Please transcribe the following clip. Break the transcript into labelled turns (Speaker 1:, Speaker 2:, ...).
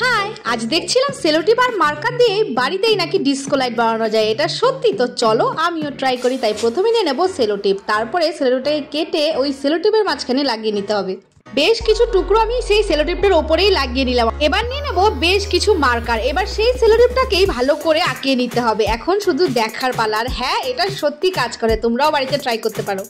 Speaker 1: High, আজ দেখছিলাম sellotape আর marker দিয়ে বাড়িতেই নাকি ডিস্কো লাইট বানানো যায়। এটা সত্যি তো, চলো আমিও ট্রাই করি, তাই প্রথমে নিয়ে নেব সেলোটিপ। তারপরে সেলোটাকে কেটে ওই সেলোটিপের মাঝখানে লাগিয়ে নিতে হবে। বেশ কিছু টুকরো আমি সেই সেলোটিপটার ওপরেই লাগিয়ে নিলাম। এবার নিয়ে নেব বেশ কিছু মার্কার। এবার সেই সেলোটিপটাকেই ভালো করে আঁকিয়ে নিতে হবে। এখন শুধু দেখার পালা। আর হ্যাঁ এটা সত্যি কাজ করে। তোমরাও বাড়িতে ট্রাই করতে পারো।